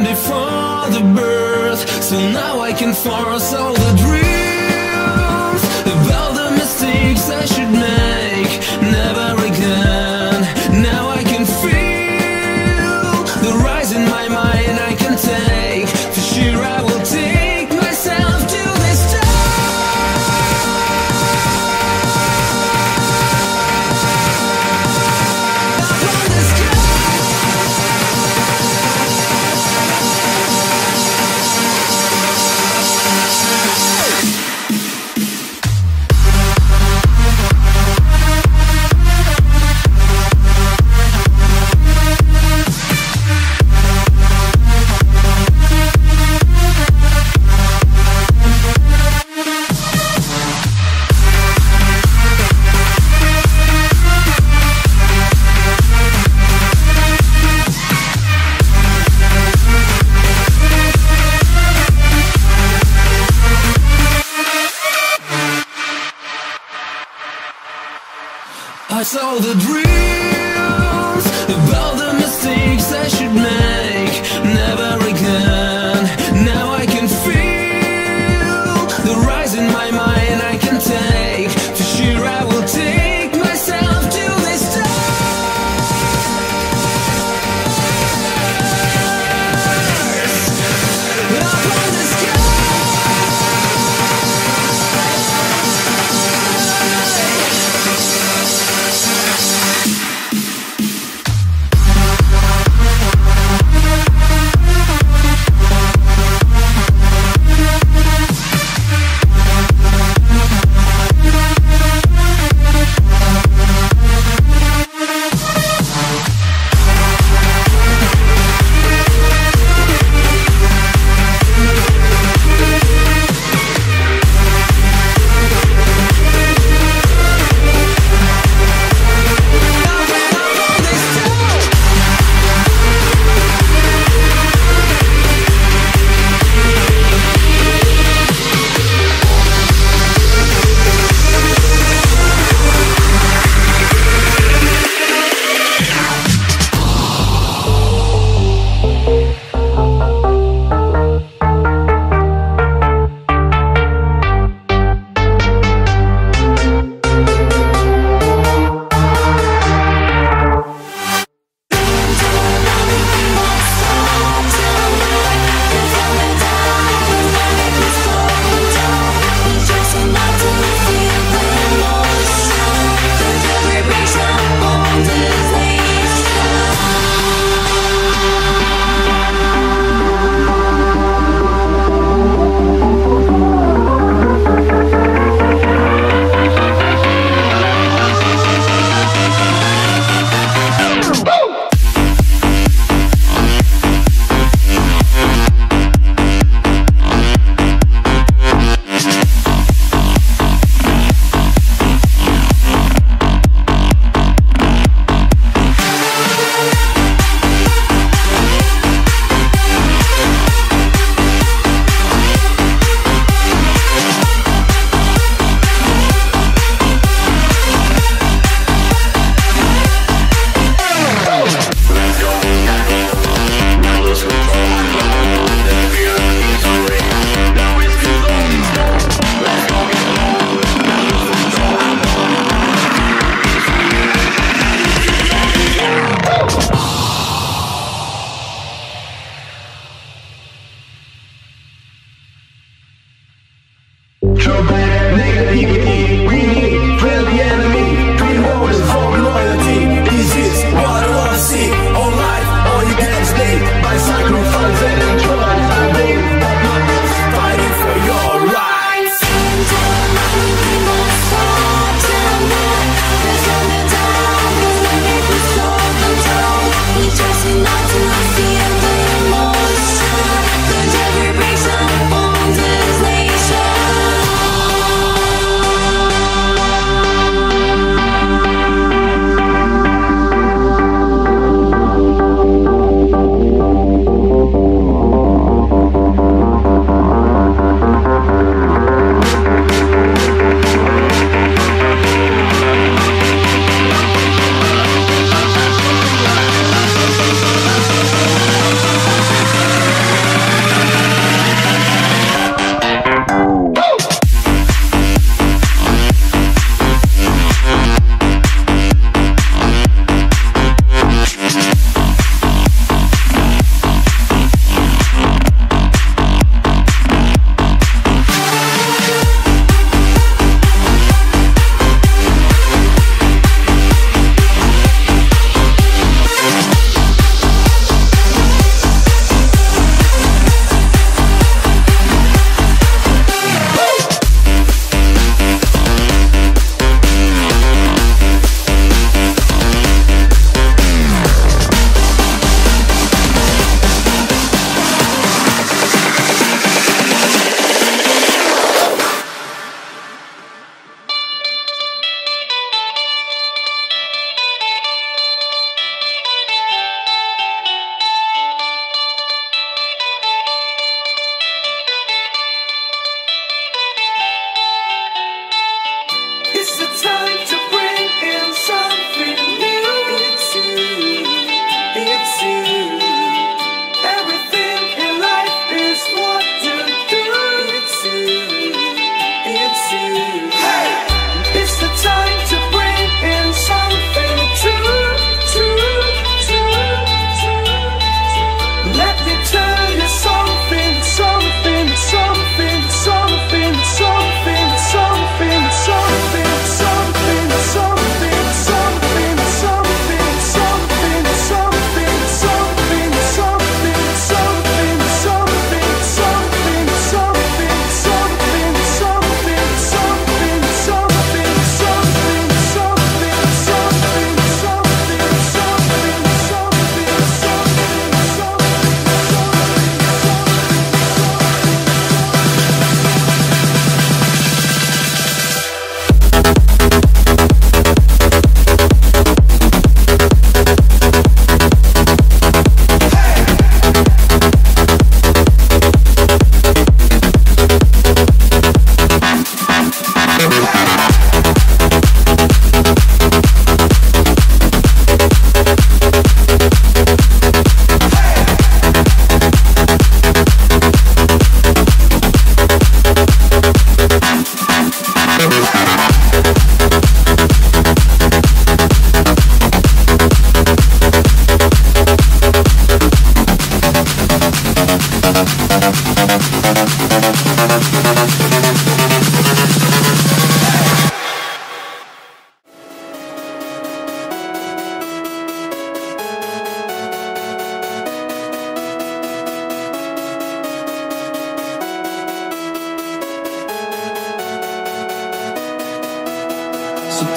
time before the birth. So now I can force all the dreams About the mistakes I should make. I saw the dreams about the mistakes I should make.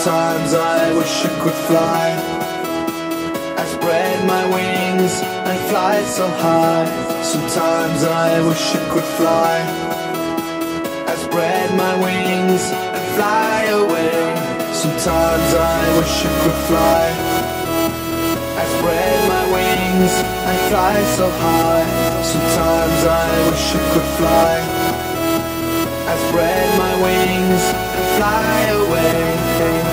Sometimes I wish I could fly. Spread my wings and fly so high. Sometimes I wish I could fly. I spread my wings and fly away. Sometimes I wish I could fly. I spread my wings and fly so high. Sometimes I wish I could fly. I spread my wings and fly away.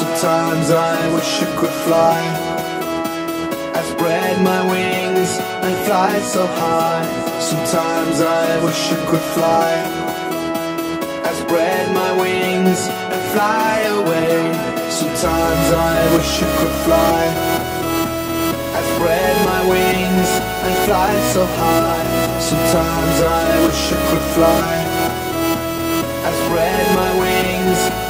Sometimes I wish I could fly. I spread my wings and fly so high. Sometimes I wish I could fly. I spread my wings and fly away. Sometimes I wish I could fly. I spread my wings and fly so high. Sometimes I wish I could fly. I spread my wings.